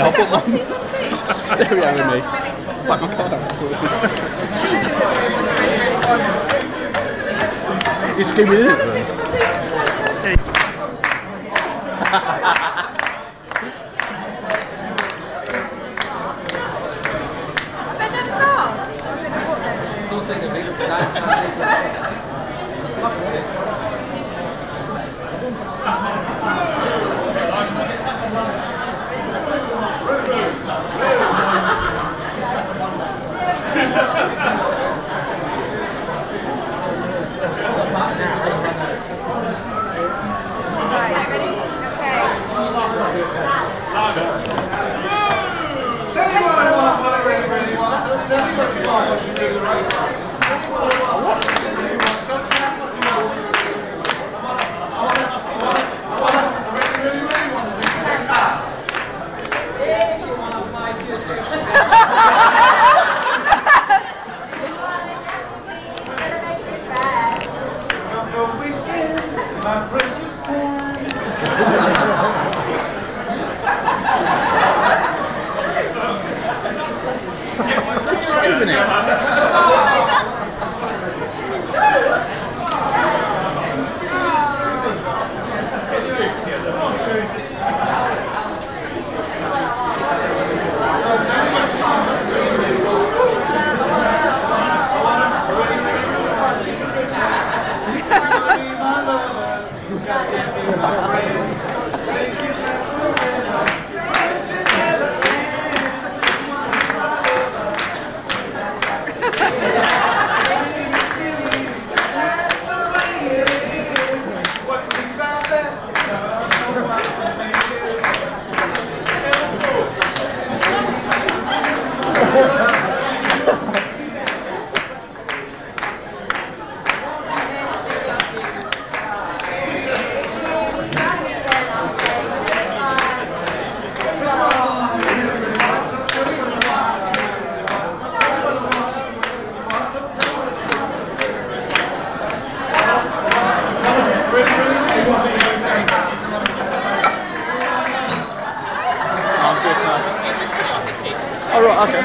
I'll put my stereo in me. Fuck, I can't. It's it, That's what you did. wife in it. Oh, right, okay.